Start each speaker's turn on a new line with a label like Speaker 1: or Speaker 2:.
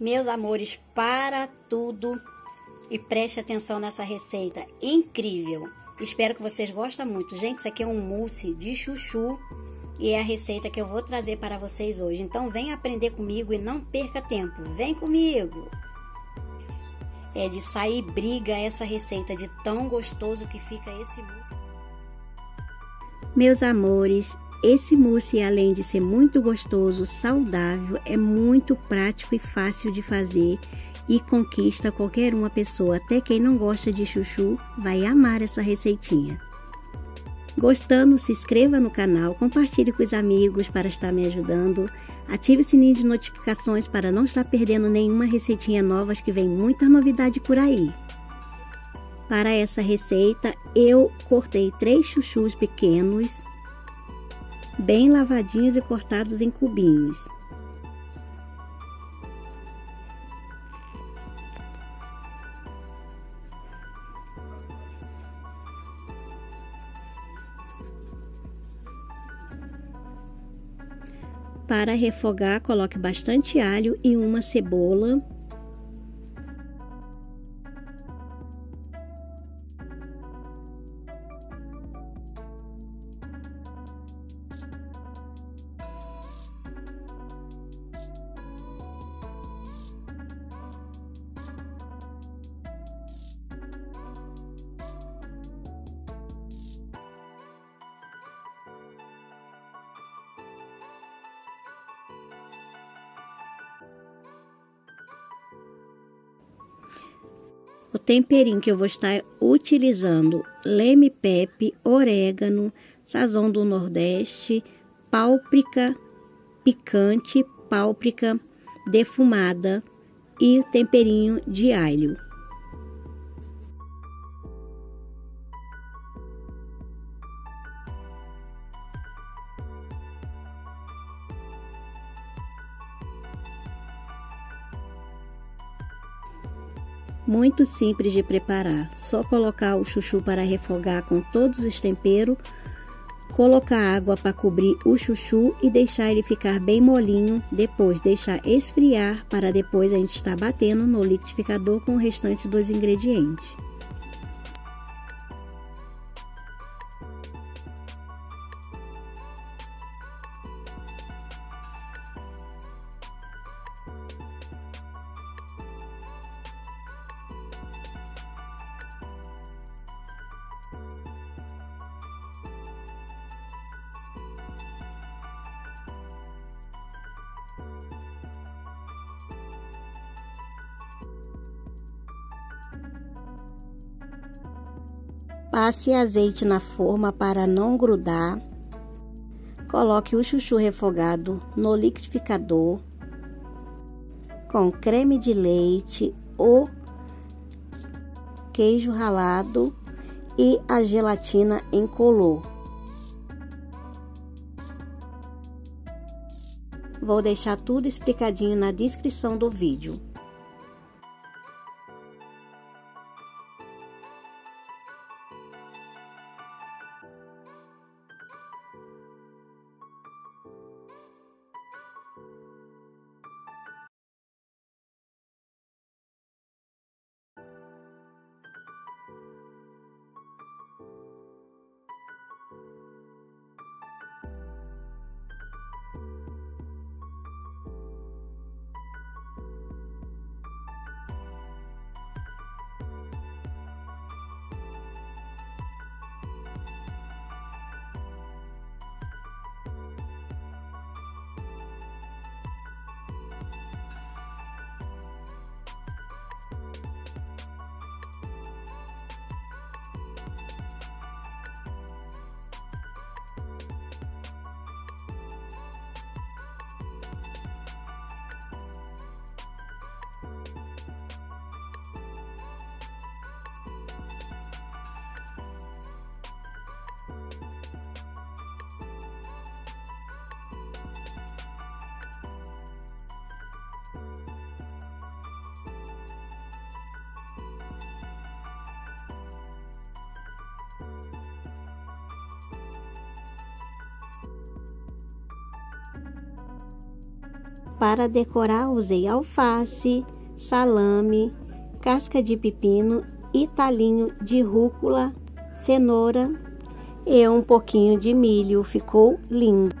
Speaker 1: Meus amores, para tudo e preste atenção nessa receita incrível. Espero que vocês gostem muito. Gente, isso aqui é um mousse de chuchu e é a receita que eu vou trazer para vocês hoje. Então vem aprender comigo e não perca tempo. Vem comigo! É de sair briga essa receita de tão gostoso que fica esse mousse. Meus amores, esse mousse, além de ser muito gostoso, saudável, é muito prático e fácil de fazer e conquista qualquer uma pessoa. Até quem não gosta de chuchu vai amar essa receitinha. Gostando, se inscreva no canal, compartilhe com os amigos para estar me ajudando. Ative o sininho de notificações para não estar perdendo nenhuma receitinha nova, que vem muita novidade por aí. Para essa receita, eu cortei três chuchus pequenos bem lavadinhos e cortados em cubinhos. Para refogar, coloque bastante alho e uma cebola O temperinho que eu vou estar utilizando, leme pepe, orégano, sazão do Nordeste, pálprica picante, pálprica defumada e temperinho de alho. Muito simples de preparar, só colocar o chuchu para refogar com todos os temperos, colocar água para cobrir o chuchu e deixar ele ficar bem molinho, depois deixar esfriar para depois a gente estar batendo no liquidificador com o restante dos ingredientes. Passe azeite na forma para não grudar. Coloque o chuchu refogado no liquidificador com creme de leite ou queijo ralado e a gelatina em color. Vou deixar tudo explicadinho na descrição do vídeo. Para decorar usei alface, salame, casca de pepino e talinho de rúcula, cenoura e um pouquinho de milho. Ficou lindo.